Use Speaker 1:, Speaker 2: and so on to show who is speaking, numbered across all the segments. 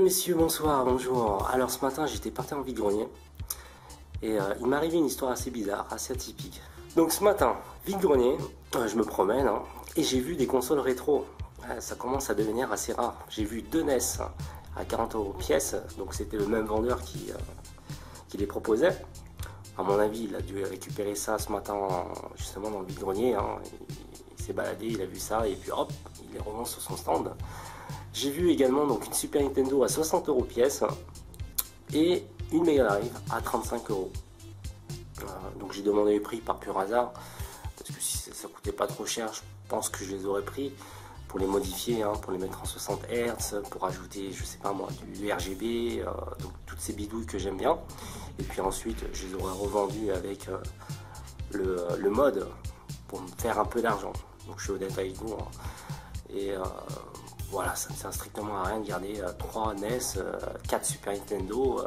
Speaker 1: Messieurs, bonsoir, bonjour. Alors ce matin, j'étais parti en vide-grenier et euh, il m'est arrivé une histoire assez bizarre, assez atypique. Donc ce matin, vide-grenier, euh, je me promène hein, et j'ai vu des consoles rétro. ça commence à devenir assez rare. J'ai vu deux NES à 40 euros pièce, donc c'était le même vendeur qui, euh, qui les proposait. À mon avis, il a dû récupérer ça ce matin justement dans le vide-grenier. Hein. Il, s'est baladé, il a vu ça et puis hop, il les revend sur son stand. J'ai vu également donc une Super Nintendo à 60 euros pièce et une Mega Drive à 35 euros. Donc j'ai demandé les prix par pur hasard parce que si ça, coûtait pas trop cher, je pense que je les aurais pris pour les modifier, hein, pour les mettre en 60 Hz, pour ajouter, je sais pas moi, du RGB, euh, donc toutes ces bidouilles que j'aime bien. Et puis ensuite, je les aurais revendus avec euh, le, mode pour me faire un peu d'argent. Donc je suis honnête avec vous. Hein. Et euh, voilà, ça ne sert strictement à rien de garder 3 NES, 4 Super Nintendo,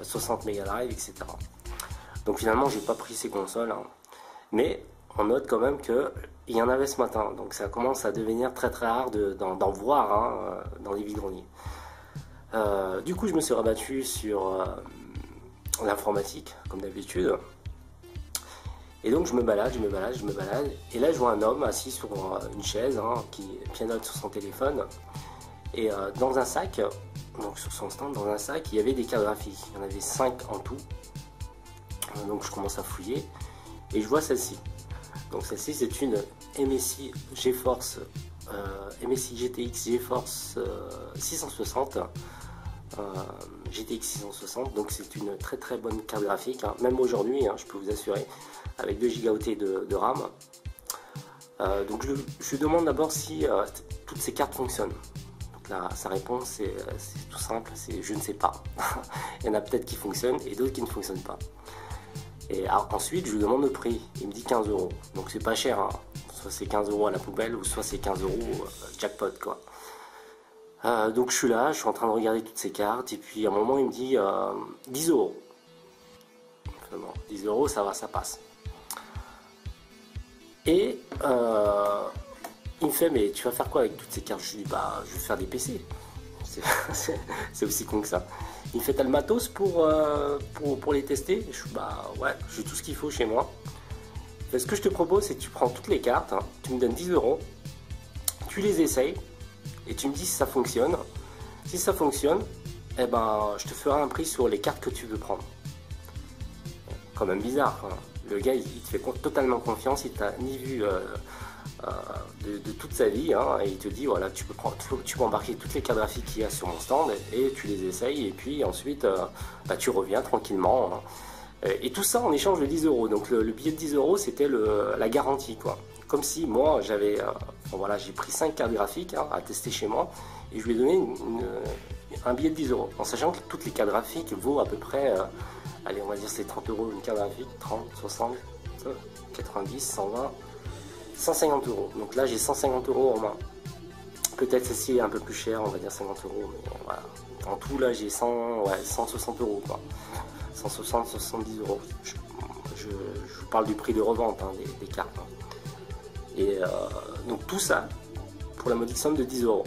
Speaker 1: 60 Mega Drive, etc. Donc finalement, j'ai pas pris ces consoles. Hein. Mais on note quand même qu'il y en avait ce matin. Donc ça commence à devenir très très rare d'en voir hein, euh, dans les vide euh, du coup, je me suis rabattu sur euh, l'informatique, comme d'habitude. Et donc je me balade, je me balade, je me balade. Et là je vois un homme assis sur une chaise hein, qui pianote sur son téléphone. Et dans un sac, donc sur son stand, dans un sac, il y avait des cartes graphiques. Il y en avait 5 en tout. Donc je commence à fouiller. Et je vois celle-ci. Donc celle-ci c'est une MSI GeForce euh, MSI GTX GeForce 660 GTX 660 donc c'est une très très bonne carte graphique hein. même aujourd'hui hein, je peux vous assurer avec 2 Go de, RAM euh, donc je, je demande d'abord si euh, toutes ces cartes fonctionnent donc là sa réponse c'est tout simple c'est je ne sais pas il y en a peut-être qui fonctionnent et d'autres qui ne fonctionnent pas et ensuite, je lui demande le prix. Il me dit 15 euros. Donc c'est pas cher. Hein. Soit c'est 15 euros à la poubelle ou soit c'est 15 euros euh, jackpot quoi. Euh, donc je suis là, je suis en train de regarder toutes ces cartes et puis à un moment il me dit 10 euh, euros. 10 euros ça va, ça passe. Et il me fait mais tu vas faire quoi avec toutes ces cartes? Je lui dis bah je vais faire des PC. C'est aussi con que ça. Il fait t'as le matos pour, euh, pour, les tester? Je suis bah ouais, j'ai tout ce qu'il faut chez moi. ce que je te propose, c'est que tu prends toutes les cartes, hein, tu me donnes 10 euros, tu les essayes et tu me dis si ça fonctionne. Si ça fonctionne, eh ben, je te ferai un prix sur les cartes que tu veux prendre. Quand même bizarre. Le gars, il, te fait totalement confiance, il t'a ni vu euh, euh, de, toute sa vie hein, et il te dit voilà tu peux prendre tu peux embarquer toutes les cartes graphiques qu'il y a sur mon stand et tu les essayes et puis ensuite euh, bah, tu reviens tranquillement hein. et tout ça en échange de 10 euros donc le, billet de 10 euros c'était la garantie quoi comme si moi j'avais euh, voilà j'ai pris 5 cartes graphiques hein, à tester chez moi et je lui ai donné un billet de 10 euros en sachant que toutes les cartes graphiques vaut à peu près allez on va dire c'est 30 euros une carte graphique 30 60 90 120 150 euros. Donc là, j'ai 150 euros en main. Peut-être ceci est un peu plus cher, on va dire 50 euros. Mais voilà. En tout, là, j'ai 100, ouais, 160 euros. Quoi. 160, 170 euros. Je, vous parle du prix de revente hein, des, cartes. Hein. Et euh, donc tout ça pour la modique somme de 10 euros.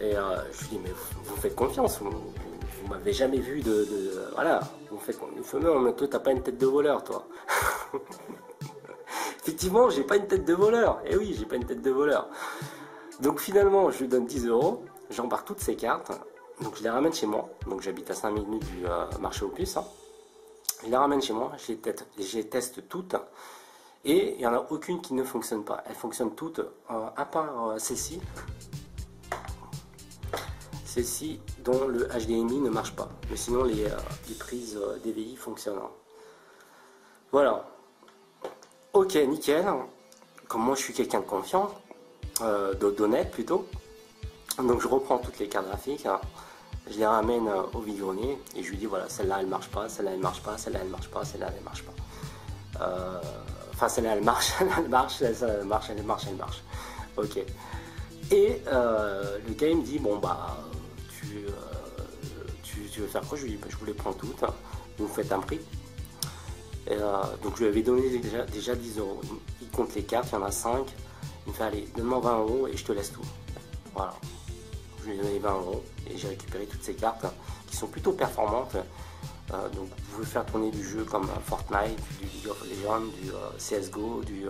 Speaker 1: Et euh, je lui dis, mais vous, faites confiance, vous, m'avez jamais vu de, Voilà, vous faites mais toi t'as pas une tête de voleur, toi. Effectivement, j'ai pas une tête de voleur. Et eh oui, j'ai pas une tête de voleur. Donc finalement, je lui donne 10 euros, j'embarque toutes ces cartes, donc je les ramène chez moi. Donc j'habite à 5 minutes du euh, marché aux puces. Hein. Je les ramène chez moi, je les, teste toutes. Et il n'y en a aucune qui ne fonctionne pas. Elles fonctionnent toutes, euh, à part euh, celle-ci. Celle-ci dont le HDMI ne marche pas. Mais sinon, les, les prises DVI fonctionnent. Voilà. Ok, nickel. Comme moi je suis quelqu'un de confiant, euh, d'honnête plutôt, donc je reprends toutes les cartes graphiques, hein. je les ramène euh, au vide et je lui dis voilà, celle-là elle marche pas, celle-là elle marche pas, celle-là elle marche pas, celle-là elle marche pas. Euh, enfin, celle-là elle marche, elle marche, elle marche, elle marche, elle marche. Ok. Et le gars il me dit bon bah, tu, tu, veux faire quoi? Je lui dis bah, je vous les prends toutes, hein. vous faites un prix. Euh, donc je lui avais donné déjà, déjà 10 euros. Il compte les cartes, il y en a 5. Il me fait allez, donne-moi 20 euros et je te laisse tout. Voilà. Je lui ai donné 20 euros et j'ai récupéré toutes ces cartes qui sont plutôt performantes. Euh, donc vous pouvez faire tourner du jeu comme Fortnite, du League of Legends, du CSGO, du,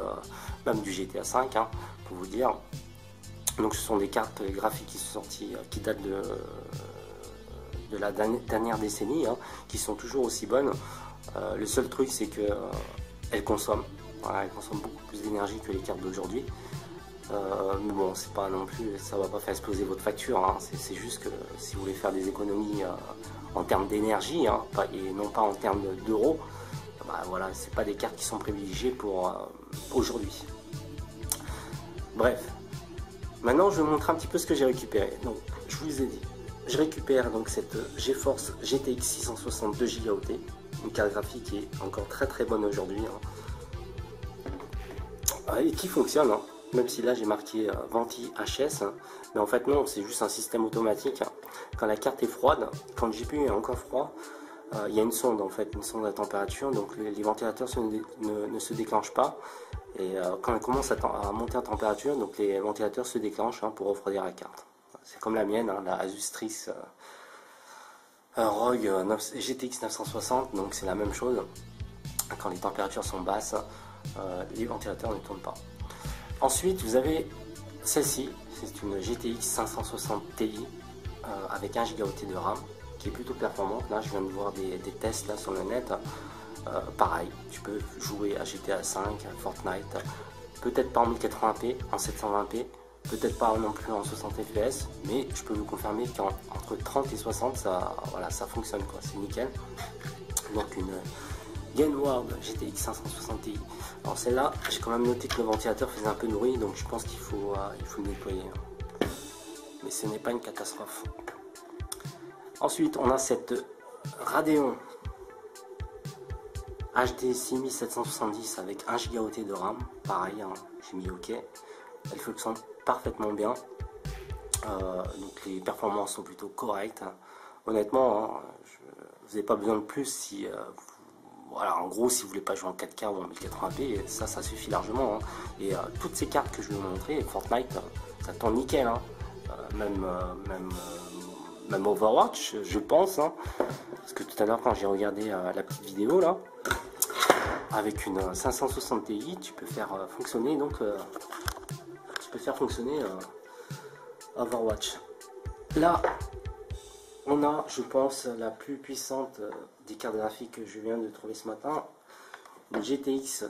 Speaker 1: même du GTA V, hein, pour vous dire. Donc ce sont des cartes graphiques qui sont sorties, qui datent de, de la dernière décennie, hein, qui sont toujours aussi bonnes. le seul truc c'est que elles consomment. elles consomment beaucoup plus d'énergie que les cartes d'aujourd'hui. Euh, mais bon, c'est pas non plus, ça va pas faire exploser votre facture. Hein. C'est juste que si vous voulez faire des économies euh, en termes d'énergie hein, et non pas en termes d'euros, bah voilà, c'est pas des cartes qui sont privilégiées pour euh, aujourd'hui. Bref, maintenant je vais vous montrer un petit peu ce que j'ai récupéré. Donc, je vous ai dit, je récupère donc cette GeForce GTX 660 2 Go une carte graphique qui est encore très très bonne aujourd'hui hein. et qui fonctionne. Hein même si là j'ai marqué euh, Venti HS, mais en fait non, c'est juste un système automatique. Quand la carte est froide, quand le GPU est encore froid, euh, il y a une sonde en fait, une sonde à température, donc les, ventilateurs ne, se déclenchent pas. Et euh, quand elle commence à, monter en température, donc les ventilateurs se déclenchent hein, pour refroidir la carte. C'est comme la mienne, hein, la Asustris ROG GTX 960, donc c'est la même chose. Quand les températures sont basses, les ventilateurs ne tournent pas. Ensuite, vous avez celle-ci, c'est une GTX 560 Ti euh, avec 1 Go de RAM qui est plutôt performante. Là, je viens de voir des, tests là sur le net. Euh, pareil, tu peux jouer à GTA 5, Fortnite, peut-être pas en 1080p, en 720p, peut-être pas non plus en 60 fps, mais je peux vous confirmer qu'entre 30 et 60, ça, voilà, ça fonctionne c'est nickel. Donc une Gainward GTX 560 Ti. Alors celle-là, j'ai quand même noté que le ventilateur faisait un peu de bruit, donc je pense qu'il faut, euh, faut le nettoyer. Hein. Mais ce n'est pas une catastrophe. Ensuite, on a cette Radeon HD 6770 avec 1 Go de RAM. Pareil, hein, j'ai mis OK. Elle fonctionne parfaitement bien. Euh, donc les performances sont plutôt correctes. Honnêtement, hein, vous n'avez pas besoin de plus si euh, voilà, en gros, si vous voulez pas jouer en 4K ou en 1080p, ça, ça suffit largement. Hein. Et euh, toutes ces cartes que je vais vous montrer, Fortnite, euh, ça tourne nickel. Hein. Euh, même, même, même Overwatch, je pense. Hein. Parce que tout à l'heure, quand j'ai regardé la petite vidéo là, avec une 560 Ti, tu peux faire fonctionner donc, tu peux faire fonctionner Overwatch. Là, on a, je pense, la plus puissante euh, des cartes graphiques que je viens de trouver ce matin. Une GTX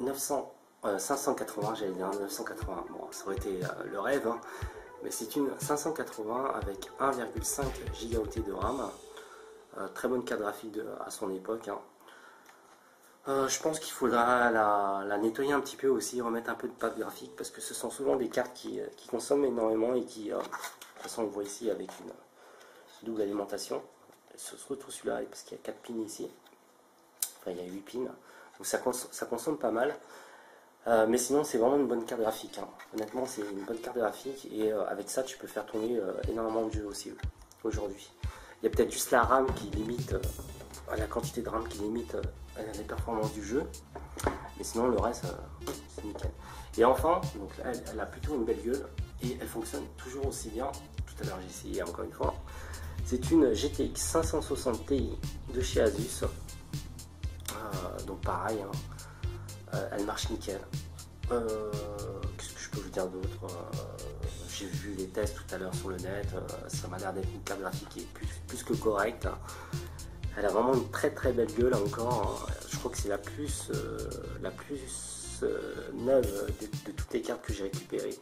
Speaker 1: 900, 580, j'allais dire 980. Bon, ça aurait été euh, le rêve, hein. mais c'est une 580 avec 1,5 gigaoctets de RAM. Euh, très bonne carte graphique à son époque. Hein. je pense qu'il faudra la, nettoyer un petit peu aussi, remettre un peu de pâte graphique parce que ce sont souvent des cartes qui, qui consomment énormément et qui, de toute façon, on le voit ici avec une double alimentation. Se retrouve celui-là parce qu'il y a 4 pins ici. Enfin, il y a 8 pins. Donc ça, ça consomme pas mal. Euh, mais sinon, c'est vraiment une bonne carte graphique. Hein. Honnêtement, c'est une bonne carte graphique. Et euh, avec ça, tu peux faire tourner euh, énormément de jeux aussi aujourd'hui. Il y a peut-être juste la RAM qui limite, la quantité de RAM qui limite les performances du jeu. Mais sinon, le reste, c'est nickel. Et enfin, donc elle, elle, a plutôt une belle gueule. Et elle fonctionne toujours aussi bien. Tout à l'heure, j'ai essayé encore une fois. C'est une GTX 560 Ti de chez Asus. Euh, donc pareil, hein. euh, elle marche nickel. Euh, qu'est-ce que je peux vous dire d'autre J'ai vu les tests tout à l'heure sur le net. ça m'a l'air d'être une carte graphique qui est plus, que correcte. Elle a vraiment une très très belle gueule encore. Je crois que c'est la plus, la plus neuve de, de, toutes les cartes que j'ai récupérées.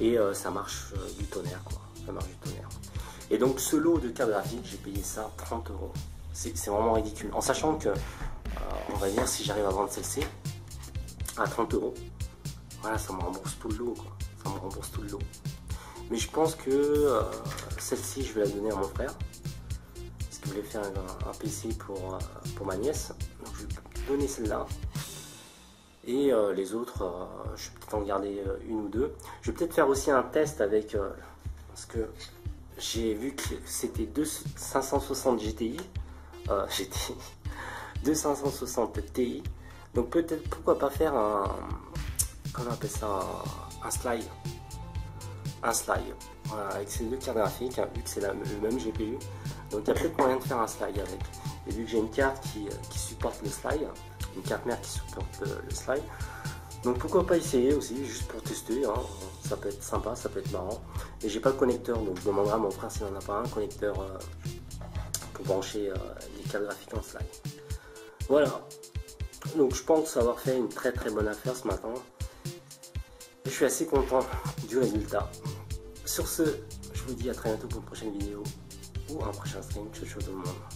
Speaker 1: Et ça marche du tonnerre quoi. Ça marche du tonnerre. Et donc ce lot de cartes graphiques, j'ai payé ça 30 euros. C'est vraiment ridicule. En sachant que, euh, on va dire, si j'arrive à vendre celle-ci à 30 euros, voilà, ça me rembourse tout le lot. Quoi. Ça me rembourse tout le lot. Mais je pense que euh, celle-ci, je vais la donner à mon frère. Parce qu'il voulait faire un, PC pour, euh, pour ma nièce. Donc je vais donner celle-là. Et les autres, je vais peut-être en garder une ou deux. Je vais peut-être faire aussi un test avec... parce que j'ai vu que c'était 560 GTI, euh, GTI, 2560 Ti. Donc peut-être pourquoi pas faire un, comment appelle ça, un, slide, un slide. Voilà, avec ces deux cartes graphiques, hein, vu que c'est le même GPU. Donc il y a peut-être moyen de faire un slide avec. Et vu que j'ai une carte qui, qui, supporte le slide, une carte mère qui supporte le slide, donc pourquoi pas essayer aussi, juste pour tester, hein. Ça peut être sympa, ça peut être marrant. Et j'ai pas de connecteur, donc je demanderai à mon frère s'il n'en a pas un connecteur euh, pour brancher euh, les cartes graphiques en slide. Voilà, donc je pense avoir fait une très très bonne affaire ce matin. je suis assez content du résultat. Sur ce, je vous dis à très bientôt pour une prochaine vidéo ou un prochain stream. Ciao ciao tout le monde.